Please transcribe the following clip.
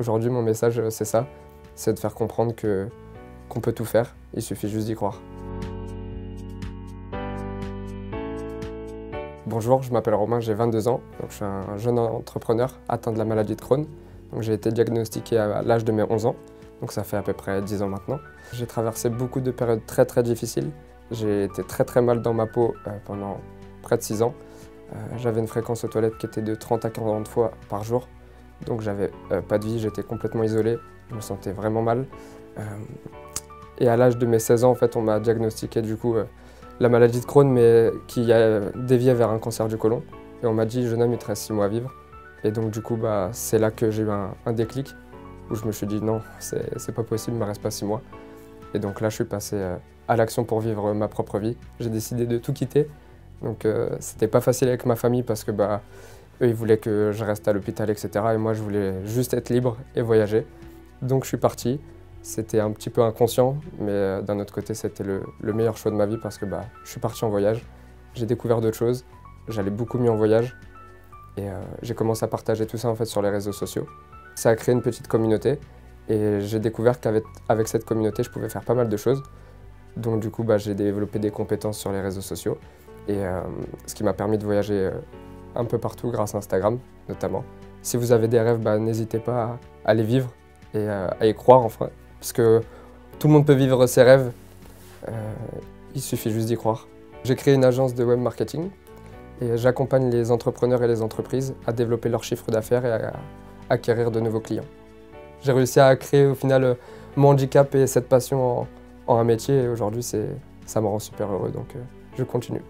Aujourd'hui, mon message, c'est ça, c'est de faire comprendre que qu'on peut tout faire, il suffit juste d'y croire. Bonjour, je m'appelle Romain, j'ai 22 ans, donc je suis un jeune entrepreneur atteint de la maladie de Crohn. J'ai été diagnostiqué à l'âge de mes 11 ans, donc ça fait à peu près 10 ans maintenant. J'ai traversé beaucoup de périodes très très difficiles. J'ai été très très mal dans ma peau euh, pendant près de 6 ans. Euh, j'avais une fréquence aux toilettes qui était de 30 à 40 fois par jour, donc j'avais euh, pas de vie, j'étais complètement isolé, je me sentais vraiment mal. et à l'âge de mes 16 ans, en fait, on m'a diagnostiqué du coup la maladie de Crohn, mais qui a dévié vers un cancer du côlon. Et on m'a dit, jeune homme, il te reste 6 mois à vivre. Et donc du coup, bah, c'est là que j'ai eu un, déclic, où je me suis dit, non, c'est pas possible, il me reste pas 6 mois. Et donc là, je suis passé euh, à l'action pour vivre ma propre vie. J'ai décidé de tout quitter. Donc euh, c'était pas facile avec ma famille parce que bah, eux, ils voulaient que je reste à l'hôpital, etc. Et moi, je voulais juste être libre et voyager. Donc je suis parti. C'était un petit peu inconscient, mais euh, d'un autre côté, c'était le, meilleur choix de ma vie parce que bah, je suis parti en voyage, j'ai découvert d'autres choses, j'allais beaucoup mieux en voyage et euh, j'ai commencé à partager tout ça en fait sur les réseaux sociaux. Ça a créé une petite communauté et j'ai découvert qu'avec avec cette communauté, je pouvais faire pas mal de choses. Donc du coup, bah, j'ai développé des compétences sur les réseaux sociaux et euh, ce qui m'a permis de voyager un peu partout grâce à Instagram notamment. Si vous avez des rêves, bah, n'hésitez pas à, les vivre et à y croire enfin. Parce que tout le monde peut vivre ses rêves, euh, il suffit juste d'y croire. J'ai créé une agence de web marketing et j'accompagne les entrepreneurs et les entreprises à développer leur chiffre d'affaires et à acquérir de nouveaux clients. J'ai réussi à créer au final mon handicap et cette passion en, un métier et aujourd'hui ça me rend super heureux donc euh, je continue.